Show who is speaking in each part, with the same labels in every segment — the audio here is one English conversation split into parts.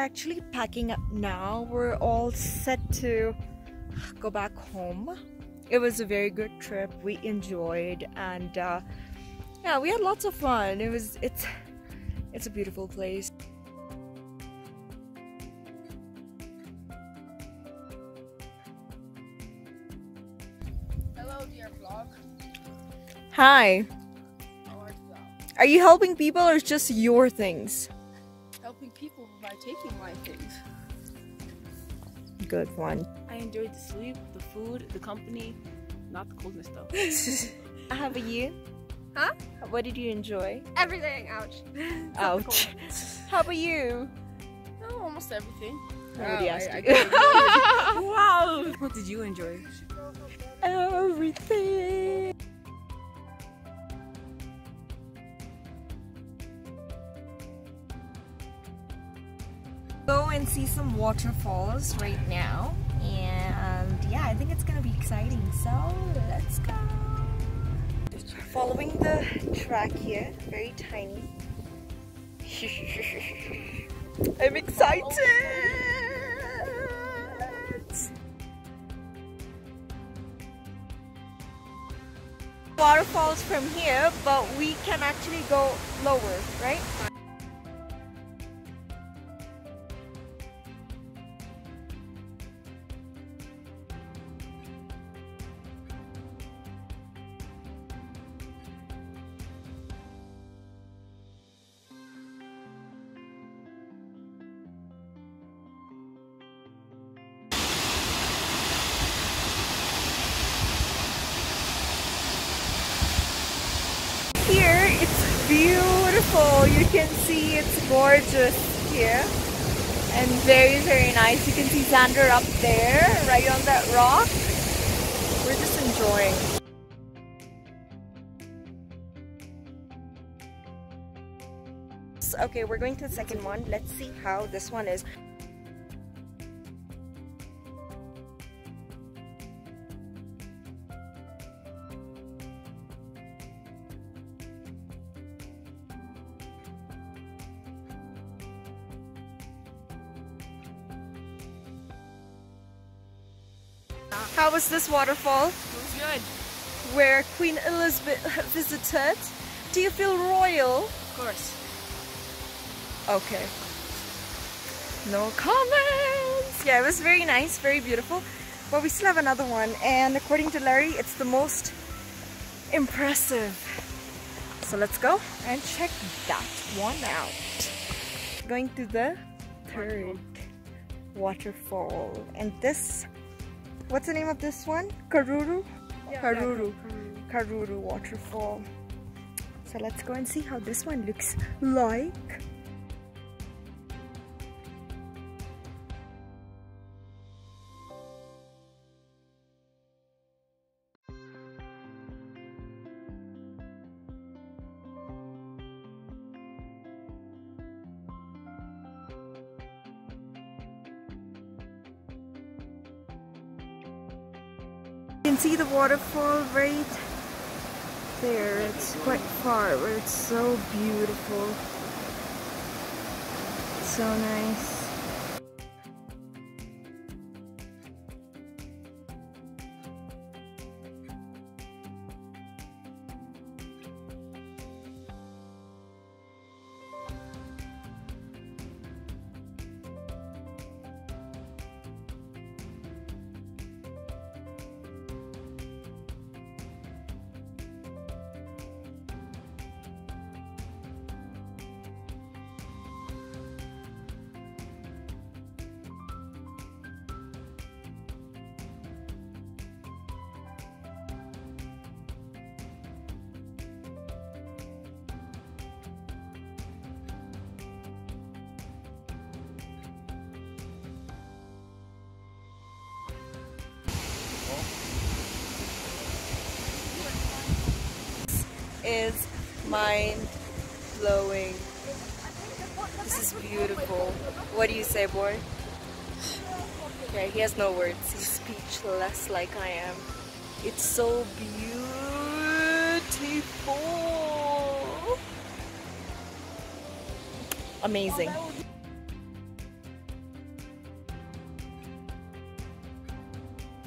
Speaker 1: actually packing up now. We're all set to go back home. It was a very good trip. We enjoyed and uh, yeah, we had lots of fun. It was it's it's a beautiful place.
Speaker 2: Hello, dear vlog.
Speaker 1: Hi.
Speaker 2: How are you?
Speaker 1: Are you helping people or just your things?
Speaker 2: Helping people by taking my things.
Speaker 1: Good one.
Speaker 2: I enjoyed the sleep, the food, the company, not the coldness though.
Speaker 1: How about you?
Speaker 3: Huh?
Speaker 1: What did you enjoy?
Speaker 3: Everything. Ouch.
Speaker 1: Ouch. How about you?
Speaker 2: oh, almost everything.
Speaker 1: Nobody
Speaker 2: Wow,
Speaker 1: asked
Speaker 2: I-
Speaker 1: you.
Speaker 2: I wow! What did you enjoy?
Speaker 1: Everything. See some waterfalls right now, and yeah, I think it's gonna be exciting. So let's go. Following the track here, very tiny. I'm excited. waterfalls from here, but we can actually go lower, right? Beautiful. You can see it's gorgeous here. And very, very nice. You can see Xander up there, right on that rock. We're just enjoying. Okay, we're going to the second one. Let's see how this one is. How was this waterfall
Speaker 2: It was good.
Speaker 1: where Queen Elizabeth visited? Do you feel royal?
Speaker 2: Of course.
Speaker 1: Okay. No comments. Yeah, it was very nice, very beautiful. But we still have another one, and according to Larry, it's the most impressive. So let's go and check that one out. Going to the third waterfall, and this, what's the name of this one? Karuru. Karuru. Karuru waterfall. So let's go and see how this one looks like. See the waterfall right there. It's quite far, but it's so beautiful. So nice. is mind blowing. This is beautiful. What do you say, boy? Yeah, he has no words. He's speechless like I am. It's so beautiful. Amazing.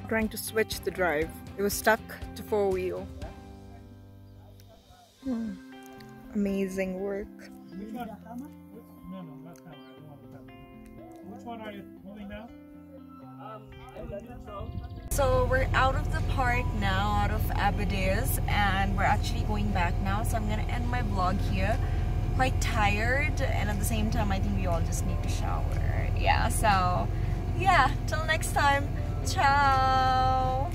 Speaker 1: Trying to switch the drive. It was stuck to four wheel. Hmm. Amazing work. So we're out of the park now, out of Aberdares, and we're actually going back now. So I'm gonna end my vlog here. Quite tired, and at the same time, I think we all just need to shower. Yeah, so yeah, till next time. Ciao.